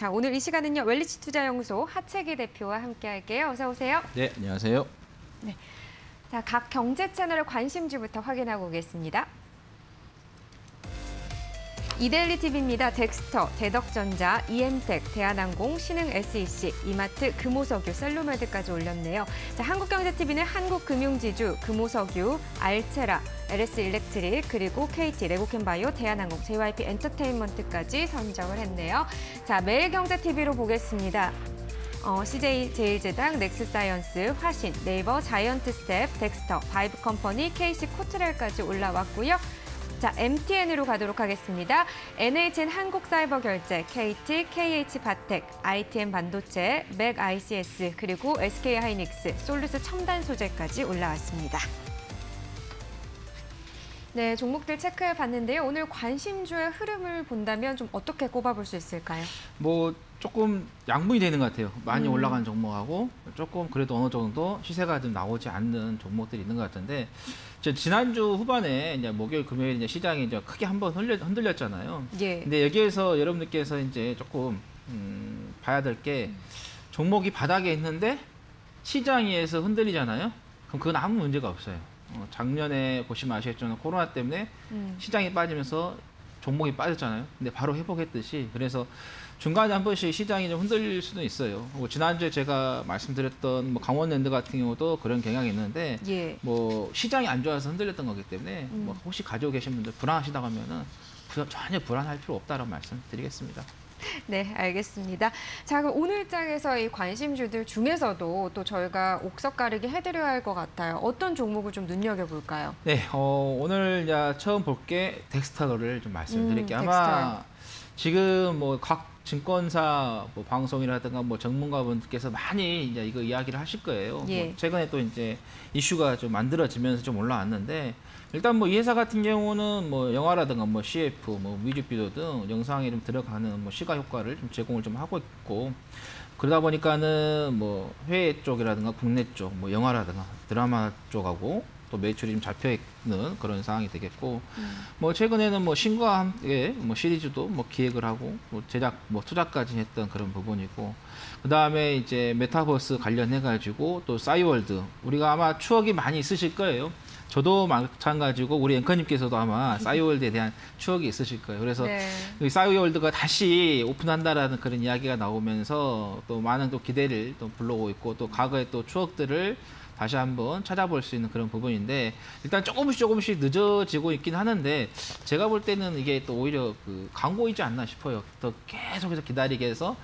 자, 오늘 이 시간은요. 웰리치 투자연구소 하채기 대표와 함께 할게요. 어서 오세요. 네, 안녕하세요. 자, 각 경제 채널의 관심주부터 확인하고 오겠습니다. 이데일리 TV입니다. 덱스터, 대덕전자, 이엠텍, 대한항공, 신흥 SEC, 이마트, 금호석유, 셀루메드까지 올렸네요. 자, 한국경제TV는 한국금융지주, 금호석유, 알체라, LS 일렉트릭, 그리고 KT, 레고캔바이오, 대한항공, JYP 엔터테인먼트까지 선정을 했네요. 자, 매일경제TV로 보겠습니다. 어, CJ 제일제당, 넥스사이언스, 화신, 네이버, 자이언트 스텝, 덱스터, 바이브 컴퍼니, KC 코트렐까지 올라왔고요. 자, MTN으로 가도록 하겠습니다. NHN 한국사이버결제, KT, KH바텍, ITM 반도체, 맥 ICS, 그리고 SK하이닉스, 솔루스 첨단 소재까지 올라왔습니다. 네, 종목들 체크해 봤는데요. 오늘 관심주의 흐름을 본다면 좀 어떻게 꼽아볼 수 있을까요? 뭐 조금 양분이 되는 것 같아요. 많이 음. 올라간 종목하고 조금 그래도 어느 정도 시세가 좀 나오지 않는 종목들이 있는 것 같은데 지난주 후반에 이제 목요일 금요일 이제 시장이 이제 크게 한번 흔들려, 흔들렸잖아요. 예. 근데 여기에서 여러분들께서 이제 조금 음, 봐야 될 게 종목이 바닥에 있는데 시장에서 흔들리잖아요. 그럼 그건 아무 문제가 없어요. 어, 작년에 보시면 아시겠지만 코로나 때문에 음. 시장이 빠지면서 종목이 빠졌잖아요. 근데 바로 회복했듯이 그래서 중간에 한 번씩 시장이 좀 흔들릴 수도 있어요. 뭐 지난주에 제가 말씀드렸던 뭐 강원랜드 같은 경우도 그런 경향이 있는데 예. 뭐 시장이 안 좋아서 흔들렸던 거기 때문에 음. 뭐 혹시 가지고 계신 분들 불안하시다고 하면은 부- 전혀 불안할 필요 없다라는 말씀 드리겠습니다. 네, 알겠습니다. 자, 그럼 오늘 장에서 이 관심주들 중에서도 또 저희가 옥석 가르기 해드려야 할 것 같아요. 어떤 종목을 좀 눈여겨볼까요? 네, 어, 오늘 이제 처음 볼 게 덱스터를 좀 말씀드릴게요. 음, 아마 지금 뭐 각 증권사 뭐 방송이라든가 뭐 전문가분들께서 많이 이제 이거 이야기를 하실 거예요. 예. 뭐 최근에 또 이제 이슈가 좀 만들어지면서 좀 올라왔는데 일단 뭐 이 회사 같은 경우는 뭐 영화라든가 뭐 CF, 뭐 뮤직비디오 등 영상에 좀 들어가는 뭐 시가 효과를 좀 제공을 좀 하고 있고 그러다 보니까는 뭐 해외 쪽이라든가 국내 쪽, 뭐 영화라든가 드라마 쪽하고 또 매출이 좀 잡혀 있는 그런 상황이 되겠고 뭐 최근에는 뭐 신과 함께 뭐 시리즈도 뭐 기획을 하고 뭐 제작 뭐 투자까지 했던 그런 부분이고 그 다음에 이제 메타버스 관련해 가지고 또 싸이월드 우리가 아마 추억이 많이 있으실 거예요. 저도 마찬가지고 우리 앵커님께서도 아마 싸이월드에 대한 추억이 있으실 거예요. 그래서 네. 이 싸이월드가 다시 오픈한다라는 그런 이야기가 나오면서 또 많은 또 기대를 또 불러오고 있고 또 과거의 또 추억들을 다시 한번 찾아볼 수 있는 그런 부분인데 일단 조금씩 조금씩 늦어지고 있긴 하는데 제가 볼 때는 이게 또 오히려 그 광고이지 않나 싶어요. 더 계속해서 기다리게 해서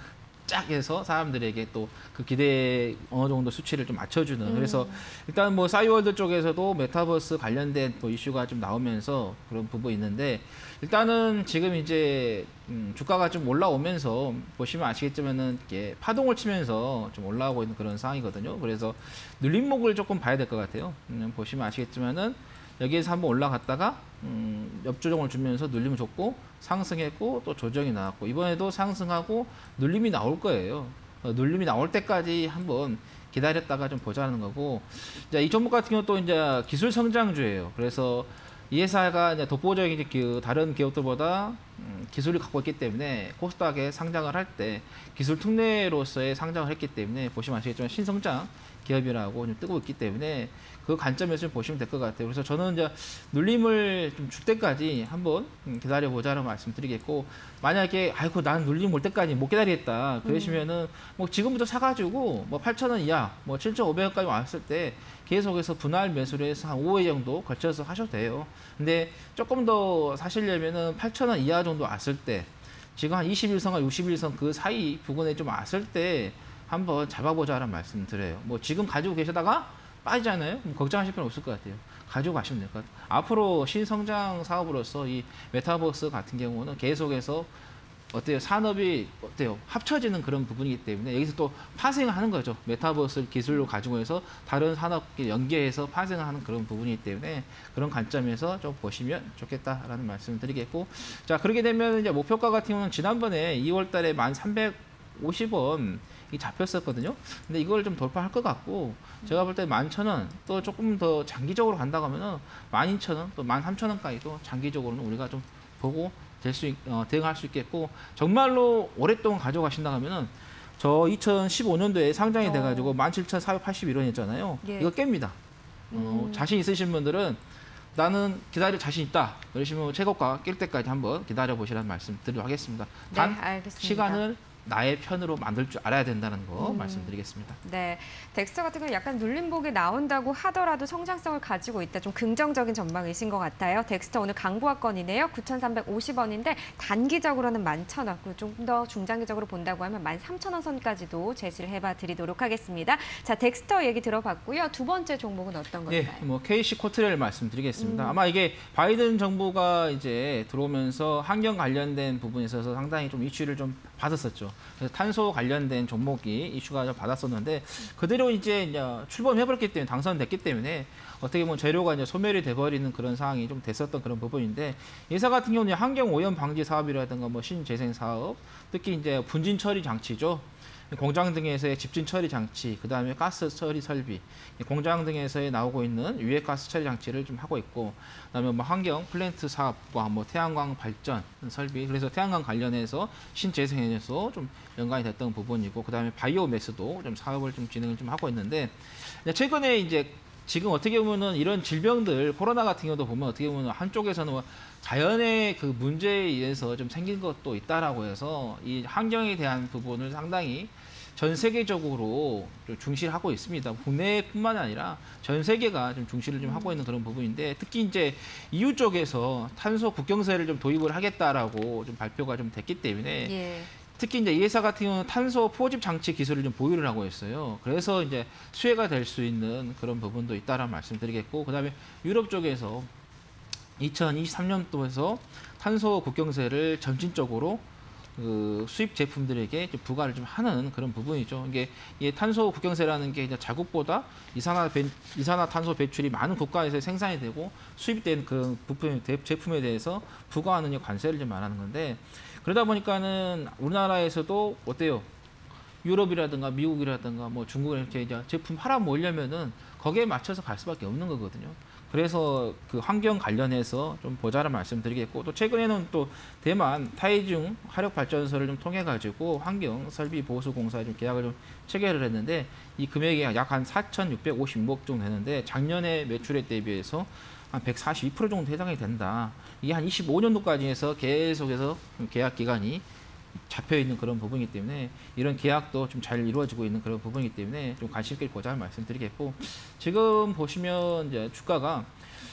쫙 해서 사람들에게 또 그 기대에 어느 정도 수치를 좀 맞춰주는 그래서 일단 뭐 싸이월드 쪽에서도 메타버스 관련된 또 이슈가 좀 나오면서 그런 부분이 있는데 일단은 지금 이제 음, 주가가 좀 올라오면서 보시면 아시겠지만은 이게 파동을 치면서 좀 올라오고 있는 그런 상황이거든요. 그래서 눌림목을 조금 봐야 될 것 같아요. 음, 보시면 아시겠지만은 여기에서 한번 올라갔다가 음, 옆조정을 주면서 눌림을 줬고 상승했고 또 조정이 나왔고 이번에도 상승하고 눌림이 나올 거예요. 어, 눌림이 나올 때까지 한번 기다렸다가 좀 보자는 거고 이제 이 종목 같은 경우 또 이제 기술 성장주예요. 그래서 이 회사가 이제 독보적인 그 다른 기업들보다 음, 기술을 갖고 있기 때문에 코스닥에 상장을 할 때 기술 특례로서의 상장을 했기 때문에 보시면 아시겠지만 신성장 기업이라고 좀 뜨고 있기 때문에 그 관점에서 좀 보시면 될 것 같아요. 그래서 저는 이제 눌림을 좀 줄 때까지 한번 음, 기다려 보자는 말씀드리겠고 만약에 아이고 난 눌림 올 때까지 못 기다리겠다 그러시면은 뭐 지금부터 사가지고 뭐 8천 원 이하 뭐 7,500원까지 왔을 때 계속해서 분할 매수를 해서 한 5회 정도 걸쳐서 하셔도 돼요. 근데 조금 더 사시려면은 8천 원 이하 정도 왔을 때 지금 한 20일선과 60일선 그 사이 부근에 좀 왔을 때 한번 잡아보자라는 말씀 드려요. 뭐 지금 가지고 계시다가 빠지잖아요. 뭐 걱정하실 필요 없을 것 같아요. 가지고 가시면 될 것 같아요. 앞으로 신성장 사업으로서 이 메타버스 같은 경우는 계속해서 어때요? 산업이 어때요? 합쳐지는 그런 부분이기 때문에 여기서 또 파생을 하는 거죠. 메타버스 기술로 가지고 해서 다른 산업계 연계해서 파생을 하는 그런 부분이기 때문에 그런 관점에서 좀 보시면 좋겠다라는 말씀을 드리겠고 자 그렇게 되면 이제 목표가 같은 경우는 지난번에 2월 달에 1,350원 이 잡혔었거든요. 근데 이걸 좀 돌파할 것 같고 제가 볼 때 11,000원 또 조금 더 장기적으로 간다고 하면은 12,000원 또 13,000원까지도 장기적으로는 우리가 좀 보고 될 수, 어, 대응할 수 있겠고 정말로 오랫동안 가져가신다 하면은 저 2015년도에 상장이 어. 돼가지고 17,481원이었잖아요. 예. 이거 깹니다. 어, 음. 자신 있으신 분들은 나는 기다릴 자신 있다. 그러시면 최고가 깰 때까지 한번 기다려 보시라는 말씀 드리도록 하겠습니다. 단 네. 시간을 나의 편으로 만들 줄 알아야 된다는 거 음. 말씀드리겠습니다. 네, 덱스터 같은 경우 약간 눌림목이 나온다고 하더라도 성장성을 가지고 있다. 좀 긍정적인 전망이신 것 같아요. 덱스터 오늘 강보합권이네요. 9,350원인데 단기적으로는 11,000원, 그리고 좀더 중장기적으로 본다고 하면 13,000원 선까지도 제시를 해봐 드리도록 하겠습니다. 자, 덱스터 얘기 들어봤고요. 두 번째 종목은 어떤 예, 건가요? 뭐 KC 코트레일 말씀드리겠습니다. 음. 아마 이게 바이든 정부가 이제 들어오면서 환경 관련된 부분에 있어서 상당히 좀 이슈를 좀 받았었죠. 그래서 탄소 관련된 종목이 이슈가 좀 받았었는데 그대로 이제 이제 출범해버렸기 때문에 당선됐기 때문에 어떻게 보면 재료가 이제 소멸이 돼버리는 그런 상황이 좀 됐었던 그런 부분인데 예사 같은 경우는 환경 오염 방지 사업이라든가 뭐 신재생 사업, 특히 이제 분진 처리 장치죠. 공장 등에서의 집진 처리 장치, 그 다음에 가스 처리 설비, 공장 등에서 나오고 있는 유해 가스 처리 장치를 좀 하고 있고, 그 다음에 뭐 환경 플랜트 사업과 뭐 태양광 발전 설비, 그래서 태양광 관련해서 신재생에서 좀 연관이 됐던 부분이고, 그 다음에 바이오 매스도 좀 사업을 좀 진행을 좀 하고 있는데, 최근에 이제 지금 어떻게 보면은 이런 질병들 코로나 같은 경우도 보면 어떻게 보면 한쪽에서는 뭐 자연의 그 문제에 의해서 좀 생긴 것도 있다라고 해서 이 환경에 대한 부분을 상당히 전 세계적으로 좀 중시를 하고 있습니다. 국내뿐만 아니라 전 세계가 좀 중시를 좀 하고 있는 그런 부분인데 특히 이제 EU 쪽에서 탄소 국경세를 좀 도입을 하겠다라고 좀 발표가 좀 됐기 때문에 예. 특히 이제 이 회사 같은 경우는 탄소 포집 장치 기술을 좀 보유를 하고 있어요. 그래서 이제 수혜가 될 수 있는 그런 부분도 있다라는 말씀드리겠고, 그다음에 유럽 쪽에서 2023년도에서 탄소 국경세를 점진적으로 그 수입 제품들에게 좀 부과를 좀 하는 그런 부분이죠. 이게 이 탄소 국경세라는 게 이제 자국보다 이산화 배, 이산화탄소 배출이 많은 국가에서 생산이 되고 수입된 그 부품 대- 제품에 대해서 부과하는 이 관세를 좀 말하는 건데 그러다 보니까는 우리나라에서도 어때요? 유럽이라든가 미국이라든가 뭐 중국 이렇게 이제 제품 팔아 모으려면은 거기에 맞춰서 갈 수밖에 없는 거거든요. 그래서 그 환경 관련해서 좀 보자라 말씀드리겠고 또 최근에는 또 대만 타이중 화력 발전소를 좀 통해 가지고 환경 설비 보수 공사에 좀 계약을 좀 체결을 했는데 이 금액이 약 한 4,656억 정도 되는데 작년에 매출에 대비해서 한 142% 정도 해당이 된다. 이게 한 25년도까지 해서 계속해서 계약 기간이 잡혀 있는 그런 부분이기 때문에 이런 계약도 좀 잘 이루어지고 있는 그런 부분이기 때문에 좀 관심 있게 보자 말씀드리겠고 지금 보시면 이제 주가가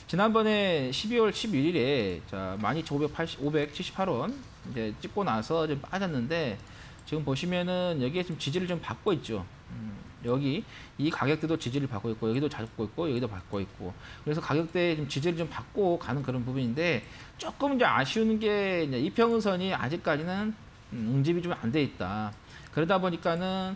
지난번에 12월 11일에 자 12,578원 이제 찍고 나서 좀 빠졌는데 지금 보시면은 여기에 좀 지지를 좀 받고 있죠. 음, 여기 이 가격대도 지지를 받고 있고 여기도 잡고 있고 여기도 받고 있고 그래서 가격대에 좀 지지를 좀 받고 가는 그런 부분인데 조금 이제 아쉬운 게 이평선이 아직까지는 음, 응집이 좀 안 돼 있다. 그러다 보니까는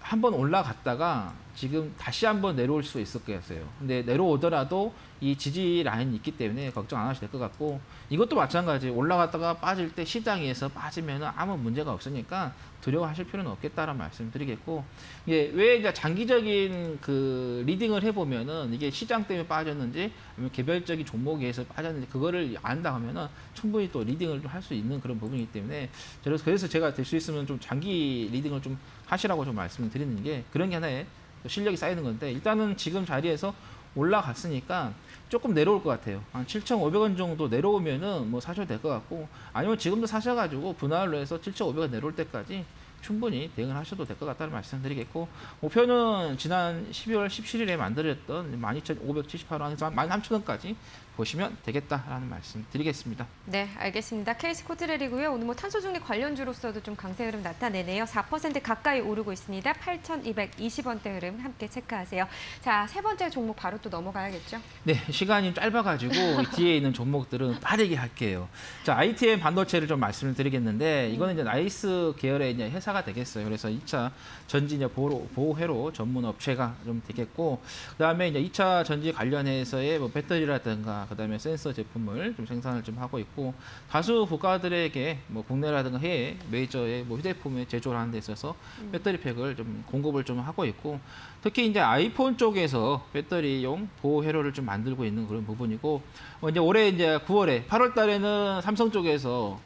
한번 올라갔다가 지금 다시 한번 내려올 수 있을 거였어요. 근데 내려오더라도 이 지지 라인이 있기 때문에 걱정 안 하셔도 될 것 같고 이것도 마찬가지 올라갔다가 빠질 때 시장에서 빠지면 아무 문제가 없으니까 두려워하실 필요는 없겠다라는 말씀 드리겠고 이게 왜 이제 장기적인 그 리딩을 해보면은 이게 시장 때문에 빠졌는지 아니면 개별적인 종목에 의해서 빠졌는지 그거를 안다 하면은 충분히 또 리딩을 할 수 있는 그런 부분이기 때문에 그래서 제가 될 수 있으면 좀 장기 리딩을 좀 하시라고 좀 말씀을 드리는 게 그런 게 하나의 또 실력이 쌓이는 건데 일단은 지금 자리에서 올라갔으니까 조금 내려올 것 같아요. 한 7,500원 정도 내려오면은 뭐 사셔도 될 것 같고 아니면 지금도 사셔가지고 분할로 해서 7,500원 내려올 때까지 충분히 대응을 하셔도 될 것 같다는 말씀드리겠고 목표는 지난 12월 17일에 만들었던 12,578원 에서 13,000원까지 보시면 되겠다라는 말씀 드리겠습니다. 네, 알겠습니다. 케이스 코트렐이고요. 오늘 뭐 탄소 중립 관련주로서도 좀 강세 흐름 나타내네요. 4% 가까이 오르고 있습니다. 8,220원대 흐름 함께 체크하세요. 자, 세 번째 종목 바로 또 넘어가야겠죠? 네, 시간이 짧아가지고 이 뒤에 있는 종목들은 빠르게 할게요. 자, ITM 반도체를 좀 말씀을 드리겠는데 이거는 이제 나이스 계열의 이제 회사가 되겠어요. 그래서 2차 전지 이제 보호, 보호회로 전문 업체가 좀 되겠고, 그다음에 이제 2차 전지 관련해서의 뭐 배터리라든가 그 다음에 센서 제품을 좀 생산을 좀 하고 있고 다수 국가들에게 뭐 국내라든가 해외 메이저의 뭐 휴대폰에 제조를 하는 데 있어서 배터리팩을 좀 공급을 좀 하고 있고 특히 이제 아이폰 쪽에서 배터리용 보호 회로를 좀 만들고 있는 그런 부분이고 어, 이제 올해 이제 9월에 8월 달에는 삼성 쪽에서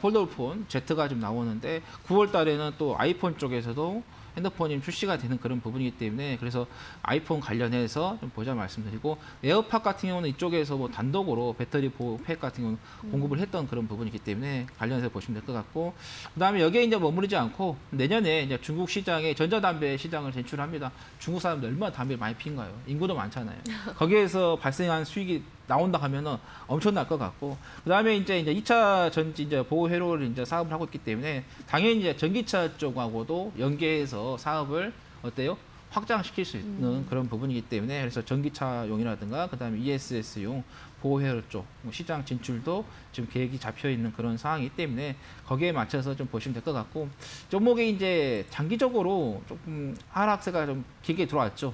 폴더폰 Z가 좀 나오는데 9월 달에는 또 아이폰 쪽에서도 핸드폰이 출시가 되는 그런 부분이기 때문에 그래서 아이폰 관련해서 좀 보자 말씀드리고 에어팟 같은 경우는 이쪽에서 뭐 단독으로 배터리 보호팩 같은 경우는 공급을 했던 그런 부분이기 때문에 관련해서 보시면 될 것 같고 그다음에 여기에 이제 머무르지 않고 내년에 이제 중국 시장에 전자담배 시장을 진출합니다. 중국 사람들 얼마나 담배를 많이 피는가요? 인구도 많잖아요. 거기에서 발생한 수익이 나온다 하면은 엄청날 것 같고 그다음에 이제 이제 2차 전지 이제 보호 회로를 이제 사업을 하고 있기 때문에 당연히 이제 전기차 쪽하고도 연계해서 사업을 어때요? 확장시킬 수 있는 그런 부분이기 때문에 그래서 전기차용이라든가 그다음에 ESS용 보호 회로 쪽뭐 시장 진출도 지금 계획이 잡혀 있는 그런 상황이기 때문에 거기에 맞춰서 좀 보시면 될 것 같고 종목이 이제 장기적으로 조금 하락세가 좀 길게 들어왔죠.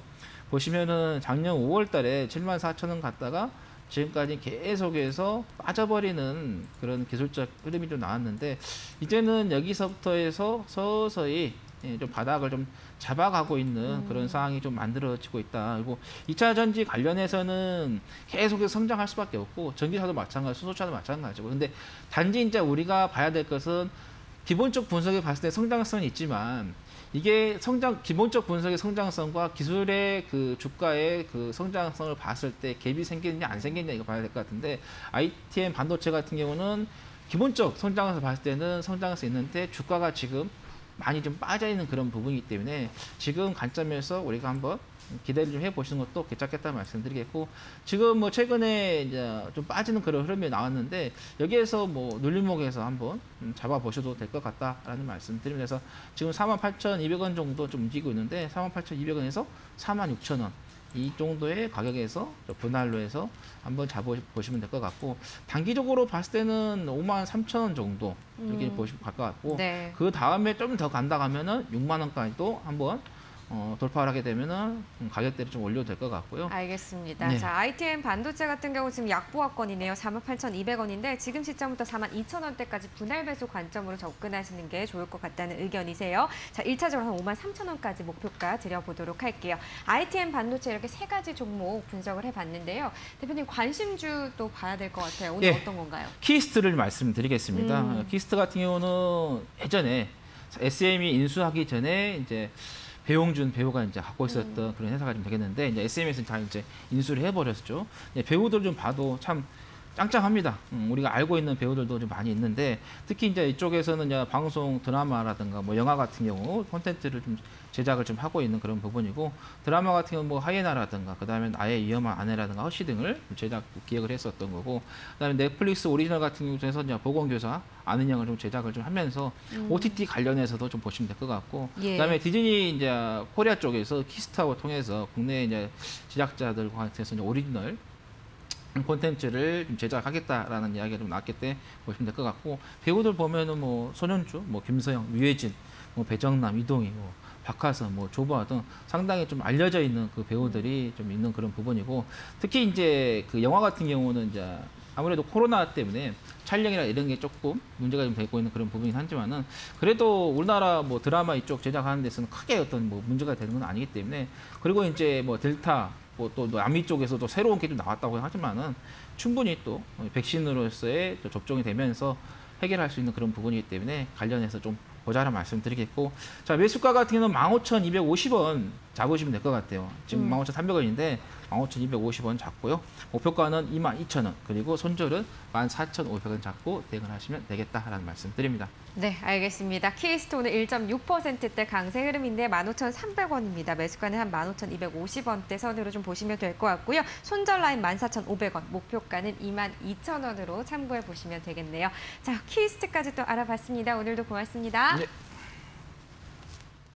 보시면은 작년 5월 달에 7만 4천 원 갔다가 지금까지 계속해서 빠져버리는 그런 기술적 흐름이 좀 나왔는데 이제는 여기서부터 해서 서서히 예, 좀 바닥을 좀 잡아가고 있는 그런 상황이 좀 만들어지고 있다. 그리고 2차 전지 관련해서는 계속해서 성장할 수밖에 없고 전기차도 마찬가지, 수소차도 마찬가지고. 근데 단지 이제 우리가 봐야 될 것은 기본적 분석에 봤을 때 성장성이 있지만 이게 성장 기본적 분석의 성장성과 기술의 그 주가의 그 성장성을 봤을 때 갭이 생기느냐 안 생기느냐 이거 봐야 될 것 같은데 ITM 반도체 같은 경우는 기본적 성장을 봤을 때는 성장성이 있는데 주가가 지금 많이 좀 빠져 있는 그런 부분이기 때문에 지금 관점에서 우리가 한번 기대를 좀 해보시는 것도 괜찮겠다 말씀드리겠고 지금 뭐 최근에 이제 좀 빠지는 그런 흐름이 나왔는데 여기에서 뭐 눌림목에서 한번 음, 잡아보셔도 될 것 같다라는 말씀드리면서 지금 48,200원 정도 좀 움직이고 있는데 48,200원에서 46,000원 이 정도의 가격에서 분할로 해서 한번 잡아보시면 될 것 같고 단기적으로 봤을 때는 5만 3천 원 정도 이렇게 음. 보시면 갈 것 같고 네. 그 다음에 좀 더 간다 가면은 6만 원까지도 한번 어, 돌파를 하게 되면은 음, 가격대를 좀 올려도 될 것 같고요. 알겠습니다. 네. 자, ITM 반도체 같은 경우 지금 약보합권이네요. 48,200원인데 지금 시점부터 42,000원대까지 분할 매수 관점으로 접근하시는 게 좋을 것 같다는 의견이세요. 자, 1차적으로 한 5만 3천원까지 목표가 드려보도록 할게요. ITM 반도체 이렇게 세 가지 종목 분석을 해봤는데요. 대표님 관심주 또 봐야 될 것 같아요. 오늘 예. 어떤 건가요? 키이스트를 말씀드리겠습니다. 음. 어, 키이스트 같은 경우는 예전에 SM이 인수하기 전에 이제 배용준 배우가 이제 갖고 있었던 음. 그런 회사가 좀 되겠는데 이제 SM에서는 다 이제 인수를 해버렸죠. 이제 배우들 좀 봐도 참 짱짱합니다. 음, 우리가 알고 있는 배우들도 좀 많이 있는데 특히 이제 이쪽에서는 이제 방송 드라마라든가 뭐 영화 같은 경우 콘텐츠를 좀 제작을 좀 하고 있는 그런 부분이고 드라마 같은 경우는 뭐 하이에나라든가 그다음에 나의 위험한 아내라든가 허쉬 등을 제작 기획을 했었던 거고 그다음에 넷플릭스 오리지널 같은 경우에서 이제 보건교사 안은영을 좀 제작을 좀 하면서 음. OTT 관련해서도 좀 보시면 될 것 같고 예. 그다음에 디즈니 이제 코리아 쪽에서 키이스트와 통해서 국내 이제 제작자들과 같이 이제 오리지널 콘텐츠를 좀 제작하겠다라는 이야기가 좀 나왔기 때문에 보시면 될 것 같고 배우들 보면은 뭐 손현주, 뭐 김서형, 유해진, 뭐 배정남, 이동휘, 뭐 박하선, 뭐 조보아 등 상당히 좀 알려져 있는 그 배우들이 좀 있는 그런 부분이고 특히 이제 그 영화 같은 경우는 이제 아무래도 코로나 때문에 촬영이나 이런 게 조금 문제가 좀 되고 있는 그런 부분이긴 하지만은 그래도 우리나라 뭐 드라마 이쪽 제작하는 데서는 크게 어떤 뭐 문제가 되는 건 아니기 때문에 그리고 이제 뭐 델타 뭐 또 남미 쪽에서도 새로운 게 좀 나왔다고 하지만은 충분히 또 백신으로서의 또 접종이 되면서 해결할 수 있는 그런 부분이기 때문에 관련해서 좀 보자라 말씀드리겠고 자 매수가 같은 경우는 15,250원 잡으시면 될 것 같아요. 지금 음. 15,300원인데 15,250원 잡고요. 목표가는 22,000원 그리고 손절은 14,500원 잡고 대응하시면 되겠다라는 말씀드립니다. 네, 알겠습니다. 오늘 1.6%대 강세 흐름인데 15,300원입니다. 매수가는 한 15,250원대 선으로 좀 보시면 될 것 같고요. 손절 라인 14,500원, 목표가는 22,000원으로 참고해 보시면 되겠네요. 자, 키스트까지 또 알아봤습니다. 오늘도 고맙습니다. 네,